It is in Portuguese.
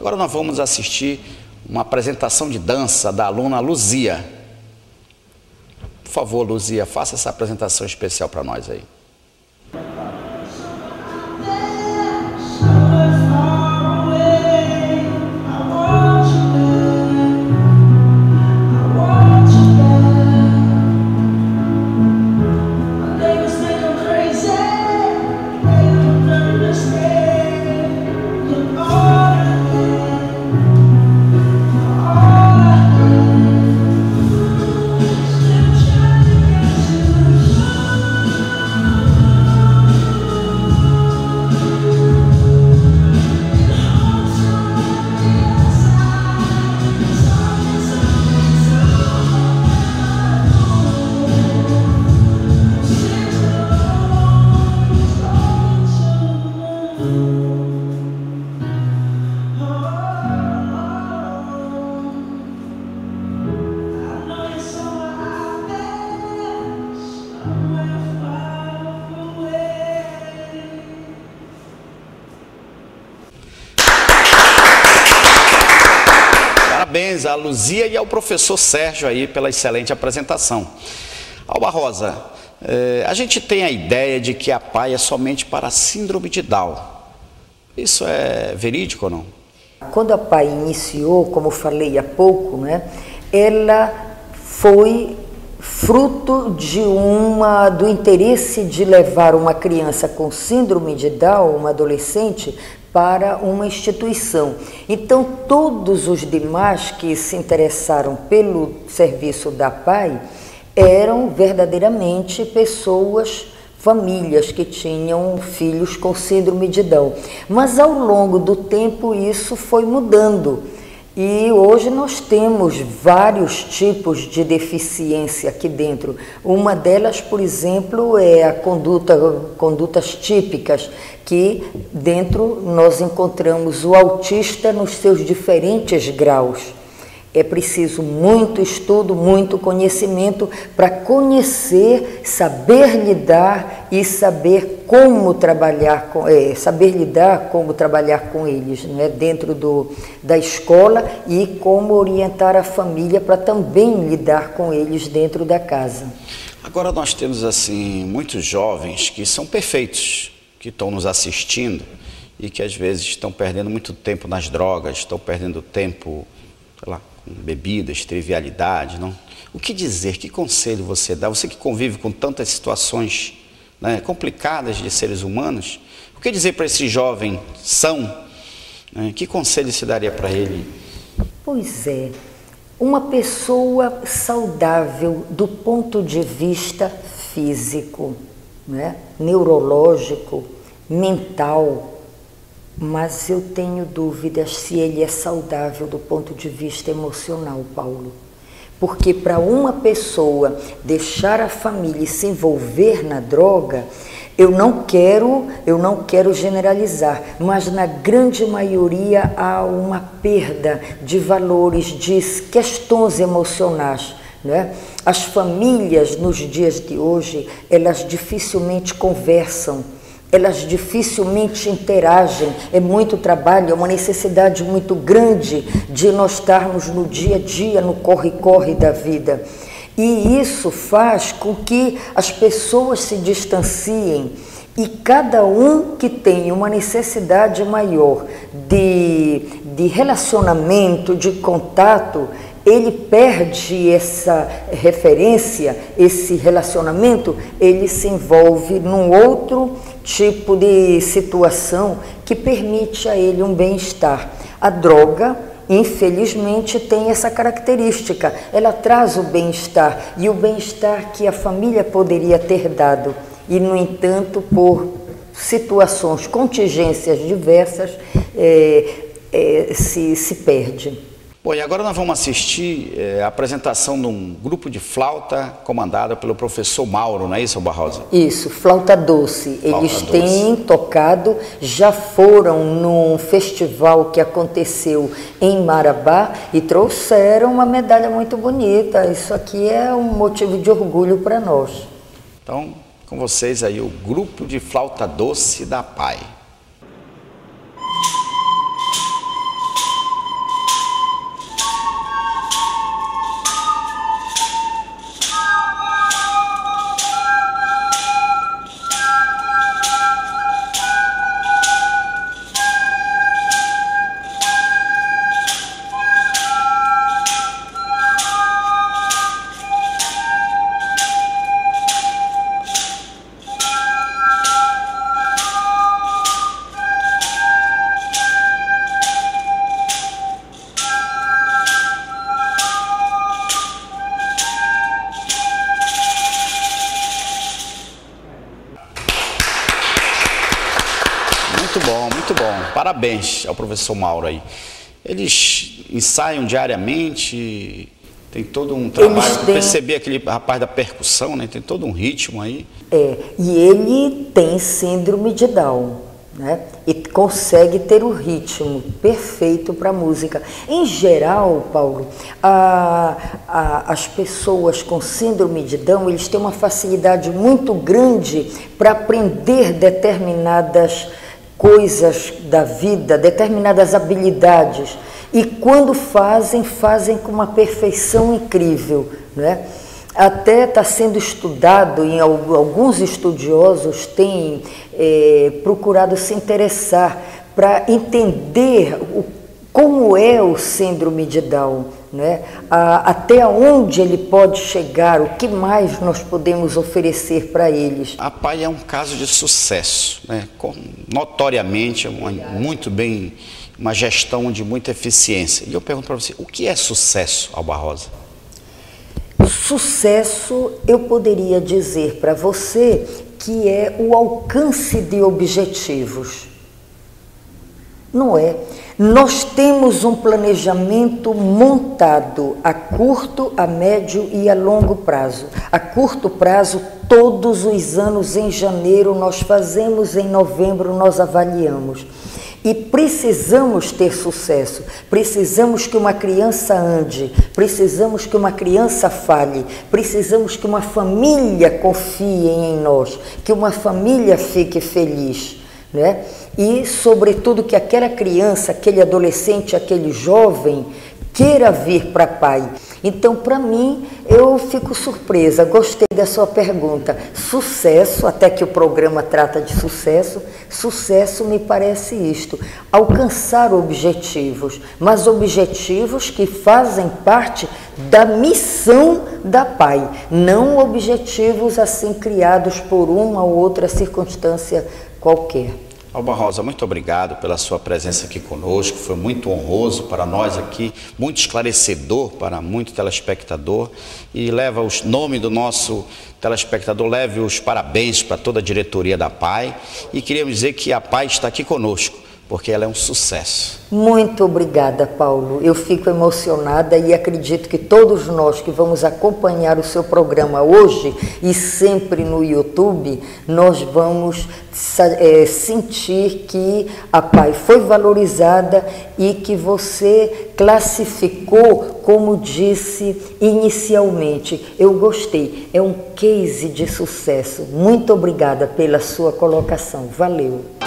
Agora nós vamos assistir uma apresentação de dança da aluna Luzia. Por favor, Luzia, faça essa apresentação especial para nós aí. À Luzia e ao professor Sérgio aí pela excelente apresentação. Alba Rosa, eh, a gente tem a ideia de que a PAI é somente para a síndrome de Down. Isso é verídico ou não? Quando a PAI iniciou, como falei há pouco, né, ela foi fruto de uma do interesse de levar uma criança com síndrome de Down, uma adolescente, para uma instituição. Então, todos os demais que se interessaram pelo serviço da PAI eram verdadeiramente pessoas, famílias que tinham filhos com síndrome de Down. Mas ao longo do tempo isso foi mudando. E hoje nós temos vários tipos de deficiência aqui dentro. Uma delas, por exemplo, é a conduta, condutas típicas, que dentro nós encontramos o autista nos seus diferentes graus. É preciso muito estudo, muito conhecimento para conhecer, saber lidar e saber como trabalhar com, é, saber lidar, como trabalhar com eles, né, dentro do, da escola e como orientar a família para também lidar com eles dentro da casa. Agora nós temos assim muitos jovens que são perfeitos, que estão nos assistindo e que às vezes estão perdendo muito tempo nas drogas, estão perdendo tempo, sei lá, bebidas, trivialidades, não? O que dizer? Que conselho você dá? Você que convive com tantas situações né, complicadas de seres humanos, o que dizer para esse jovem são? Né, que conselho se daria para ele? Pois é, uma pessoa saudável do ponto de vista físico, né, neurológico, mental, mas eu tenho dúvidas se ele é saudável do ponto de vista emocional, Paulo. Porque para uma pessoa deixar a família e se envolver na droga, eu não quero, eu não quero generalizar, mas na grande maioria há uma perda de valores, de questões emocionais. Né? As famílias nos dias de hoje, elas dificilmente conversam elas dificilmente interagem, é muito trabalho, é uma necessidade muito grande de nós estarmos no dia a dia, no corre-corre da vida. E isso faz com que as pessoas se distanciem e cada um que tem uma necessidade maior de, de relacionamento, de contato, ele perde essa referência, esse relacionamento, ele se envolve num outro tipo de situação que permite a ele um bem-estar. A droga, infelizmente, tem essa característica. Ela traz o bem-estar e o bem-estar que a família poderia ter dado. E, no entanto, por situações, contingências diversas, é, é, se, se perde. Bom, e agora nós vamos assistir é, a apresentação de um grupo de flauta comandado pelo professor Mauro, não é isso, Barrosa? Isso, flauta doce. Flauta Eles doce. têm tocado, já foram num festival que aconteceu em Marabá e trouxeram uma medalha muito bonita. Isso aqui é um motivo de orgulho para nós. Então, com vocês aí, o grupo de flauta doce da PAI. Parabéns ao professor Mauro aí. Eles ensaiam diariamente, tem todo um trabalho. Têm... Percebi aquele rapaz da percussão, né? Tem todo um ritmo aí. É, e ele tem síndrome de Down né? e consegue ter o ritmo perfeito para a música. Em geral, Paulo, a, a, as pessoas com síndrome de Down eles têm uma facilidade muito grande para aprender determinadas coisas da vida, determinadas habilidades. E quando fazem, fazem com uma perfeição incrível. Né? até está sendo estudado, e alguns estudiosos têm é, procurado se interessar para entender o, como é o síndrome de Down, né? Até onde ele pode chegar, o que mais nós podemos oferecer para eles. A PAI é um caso de sucesso, né? Com, notoriamente, uma, muito bem, uma gestão de muita eficiência. E eu pergunto para você, o que é sucesso, Alba Rosa? Sucesso, eu poderia dizer para você que é o alcance de objetivos. Não é? Nós temos um planejamento montado a curto, a médio e a longo prazo. A curto prazo, todos os anos em janeiro nós fazemos, em novembro nós avaliamos. E precisamos ter sucesso, precisamos que uma criança ande, precisamos que uma criança fale, precisamos que uma família confie em nós, que uma família fique feliz. Né? E, sobretudo, que aquela criança, aquele adolescente, aquele jovem queira vir para Pai. Então, para mim, eu fico surpresa, gostei da sua pergunta. Sucesso, até que o programa trata de sucesso, sucesso me parece isto: alcançar objetivos, mas objetivos que fazem parte da missão da Pai, não objetivos assim criados por uma ou outra circunstância qualquer. Alba Rosa, muito obrigado pela sua presença aqui conosco. Foi muito honroso para nós aqui, muito esclarecedor para muito telespectador. E leva o nome do nosso telespectador, leve os parabéns para toda a diretoria da PAI. E queríamos dizer que a PAI está aqui conosco porque ela é um sucesso. Muito obrigada, Paulo. Eu fico emocionada e acredito que todos nós que vamos acompanhar o seu programa hoje e sempre no YouTube, nós vamos é, sentir que a PAI foi valorizada e que você classificou, como disse inicialmente. Eu gostei, é um case de sucesso. Muito obrigada pela sua colocação. Valeu.